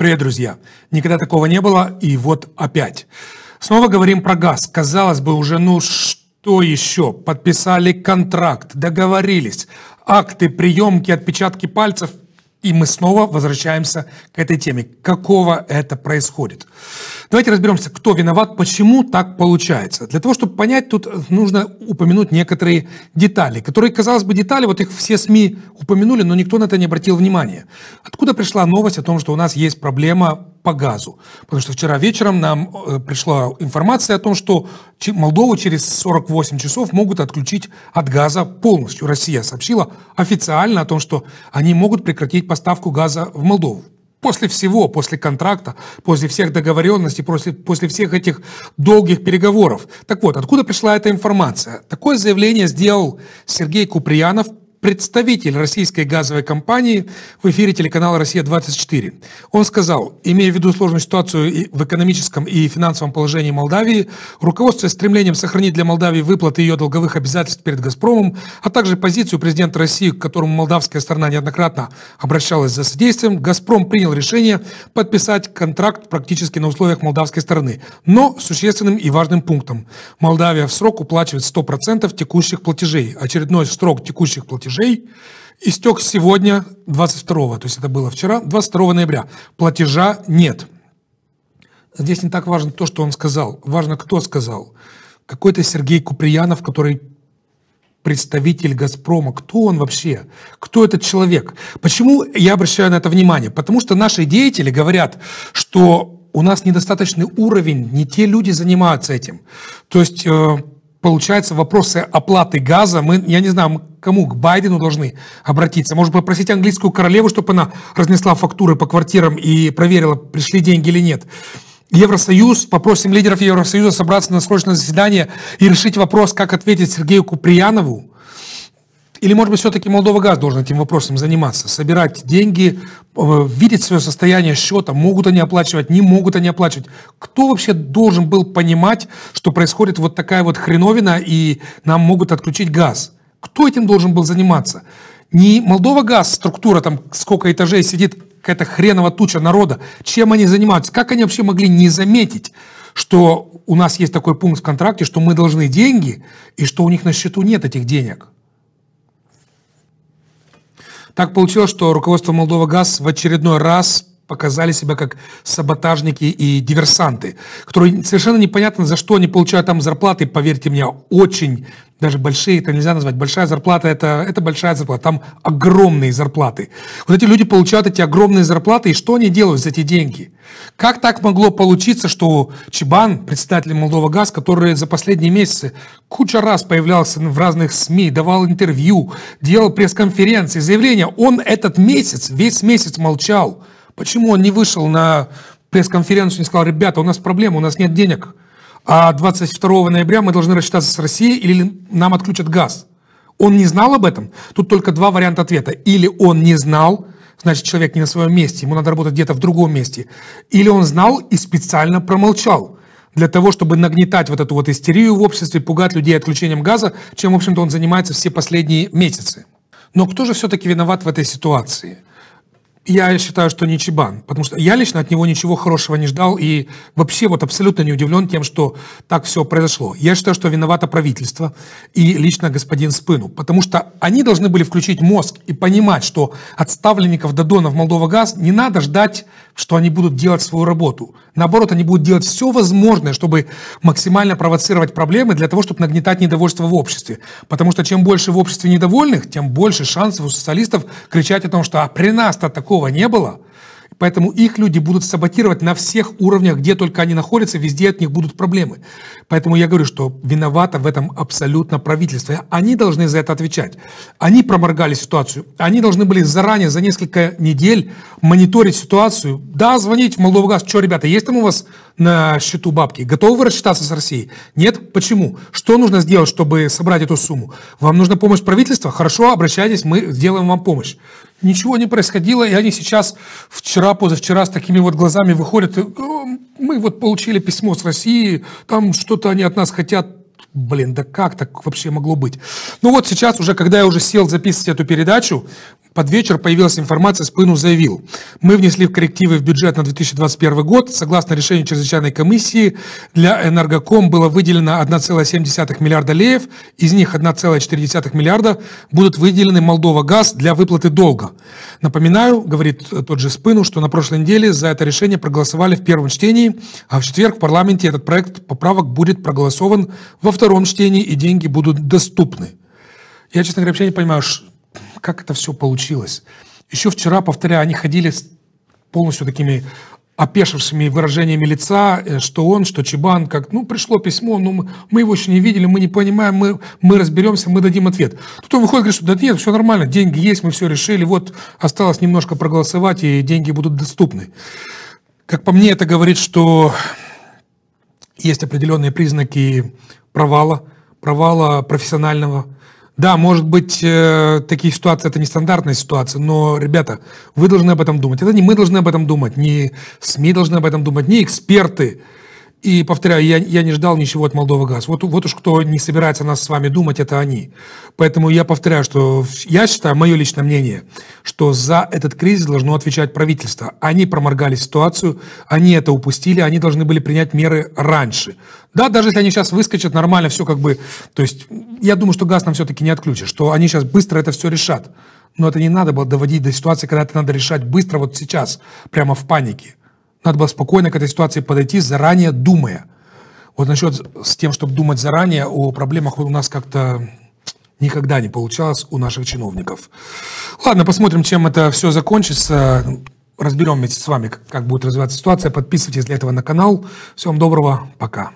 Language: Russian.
Привет, друзья! Никогда такого не было, и вот опять. Снова говорим про газ. Казалось бы, уже ну что еще? Подписали контракт, договорились. Акты, приемки, отпечатки пальцев и мы снова возвращаемся к этой теме. Какого это происходит? Давайте разберемся, кто виноват, почему так получается. Для того, чтобы понять, тут нужно упомянуть некоторые детали, которые, казалось бы, детали, вот их все СМИ упомянули, но никто на это не обратил внимания. Откуда пришла новость о том, что у нас есть проблема по газу. Потому что вчера вечером нам э, пришла информация о том, что Молдову через 48 часов могут отключить от газа полностью. Россия сообщила официально о том, что они могут прекратить поставку газа в Молдову. После всего, после контракта, после всех договоренностей, после, после всех этих долгих переговоров. Так вот, откуда пришла эта информация? Такое заявление сделал Сергей Куприянов, представитель российской газовой компании в эфире телеканала «Россия-24». Он сказал, имея в виду сложную ситуацию в экономическом и финансовом положении Молдавии, руководствуясь стремлением сохранить для Молдавии выплаты ее долговых обязательств перед «Газпромом», а также позицию президента России, к которому молдавская сторона неоднократно обращалась за содействием, «Газпром» принял решение подписать контракт практически на условиях молдавской стороны, но существенным и важным пунктом. Молдавия в срок уплачивает 100% текущих платежей. Очередной срок текущих платежей платежей истек сегодня, 22, то есть это было вчера, 22 ноября. Платежа нет. Здесь не так важно то, что он сказал, важно, кто сказал. Какой-то Сергей Куприянов, который представитель «Газпрома». Кто он вообще? Кто этот человек? Почему я обращаю на это внимание? Потому что наши деятели говорят, что у нас недостаточный уровень, не те люди занимаются этим. То есть э, получается, вопросы оплаты газа, мы, я не знаю, кому, к Байдену должны обратиться? Может, попросить английскую королеву, чтобы она разнесла фактуры по квартирам и проверила, пришли деньги или нет? Евросоюз, попросим лидеров Евросоюза собраться на срочное заседание и решить вопрос, как ответить Сергею Куприянову, или, может быть, все-таки Молдова Газ должен этим вопросом заниматься, собирать деньги, э, видеть свое состояние счета, могут они оплачивать, не могут они оплачивать. Кто вообще должен был понимать, что происходит вот такая вот хреновина, и нам могут отключить газ? Кто этим должен был заниматься? Не Молдова Газ, структура, там сколько этажей сидит, какая-то хренова туча народа. Чем они занимаются? Как они вообще могли не заметить, что у нас есть такой пункт в контракте, что мы должны деньги, и что у них на счету нет этих денег? Так получилось, что руководство Молдова ГАЗ в очередной раз показали себя как саботажники и диверсанты, которые совершенно непонятно, за что они получают там зарплаты, поверьте мне, очень даже большие, это нельзя назвать, большая зарплата, это, это большая зарплата, там огромные зарплаты. Вот эти люди получают эти огромные зарплаты, и что они делают за эти деньги? Как так могло получиться, что Чебан, председатель Молдова ГАЗ, который за последние месяцы куча раз появлялся в разных СМИ, давал интервью, делал пресс-конференции, заявления, он этот месяц, весь месяц молчал. Почему он не вышел на пресс-конференцию и не сказал, ребята, у нас проблема, у нас нет денег, а 22 ноября мы должны рассчитаться с Россией или нам отключат газ? Он не знал об этом? Тут только два варианта ответа. Или он не знал, значит, человек не на своем месте, ему надо работать где-то в другом месте. Или он знал и специально промолчал для того, чтобы нагнетать вот эту вот истерию в обществе, пугать людей отключением газа, чем, в общем-то, он занимается все последние месяцы. Но кто же все-таки виноват в этой ситуации? Я считаю, что не Чебан, потому что я лично от него ничего хорошего не ждал и вообще вот абсолютно не удивлен тем, что так все произошло. Я считаю, что виновато правительство и лично господин Спыну, потому что они должны были включить мозг и понимать, что от ставленников в Молдова газ не надо ждать, что они будут делать свою работу. Наоборот, они будут делать все возможное, чтобы максимально провоцировать проблемы для того, чтобы нагнетать недовольство в обществе. Потому что чем больше в обществе недовольных, тем больше шансов у социалистов кричать о том, что а при нас-то такое такого не было. Поэтому их люди будут саботировать на всех уровнях, где только они находятся, везде от них будут проблемы. Поэтому я говорю, что виновато в этом абсолютно правительство. Они должны за это отвечать. Они проморгали ситуацию. Они должны были заранее, за несколько недель мониторить ситуацию. Да, звонить в Молдовгаз. Что, ребята, есть там у вас на счету бабки? Готовы вы рассчитаться с Россией? Нет? Почему? Что нужно сделать, чтобы собрать эту сумму? Вам нужна помощь правительства? Хорошо, обращайтесь, мы сделаем вам помощь. Ничего не происходило, и они сейчас вчера, позавчера с такими вот глазами выходят. Мы вот получили письмо с России, там что-то они от нас хотят. Блин, да как так вообще могло быть? Ну вот сейчас уже, когда я уже сел записывать эту передачу, Под вечер появилась информация, Спыну заявил, мы внесли в коррективы в бюджет на 2021 год. Согласно решению чрезвычайной комиссии, для Энергоком было выделено 1,7 миллиарда леев, из них 1,4 миллиарда будут выделены Молдова газ для выплаты долга. Напоминаю, говорит тот же Спыну, что на прошлой неделе за это решение проголосовали в первом чтении, а в четверг в парламенте этот проект поправок будет проголосован во втором чтении и деньги будут доступны. Я, честно говоря, вообще не понимаю, как это все получилось. Еще вчера, повторяю, они ходили с полностью такими опешившими выражениями лица, э, что он, что Чебан, как, ну, пришло письмо, ну, мы, мы его еще не видели, мы не понимаем, мы, мы разберемся, мы дадим ответ. Тут он выходит говорит, что да нет, все нормально, деньги есть, мы все решили, вот осталось немножко проголосовать, и деньги будут доступны. Как по мне, это говорит, что есть определенные признаки провала, провала профессионального, да, может быть, э, такие ситуации это нестандартная ситуация, но, ребята, вы должны об этом думать. Это не мы должны об этом думать, не СМИ должны об этом думать, не эксперты. И повторяю, я, я не ждал ничего от Молдова ГАЗ. Вот, вот уж кто не собирается нас с вами думать, это они. Поэтому я повторяю, что я считаю, мое личное мнение, что за этот кризис должно отвечать правительство. Они проморгали ситуацию, они это упустили, они должны были принять меры раньше. Да, даже если они сейчас выскочат, нормально все как бы... То есть я думаю, что газ нам все-таки не отключит, что они сейчас быстро это все решат. Но это не надо было доводить до ситуации, когда это надо решать быстро, вот сейчас, прямо в панике. Надо было спокойно к этой ситуации подойти, заранее думая. Вот насчет с тем, чтобы думать заранее о проблемах у нас как-то никогда не получалось у наших чиновников. Ладно, посмотрим, чем это все закончится. Разберем вместе с вами, как будет развиваться ситуация. Подписывайтесь для этого на канал. Всем доброго, пока.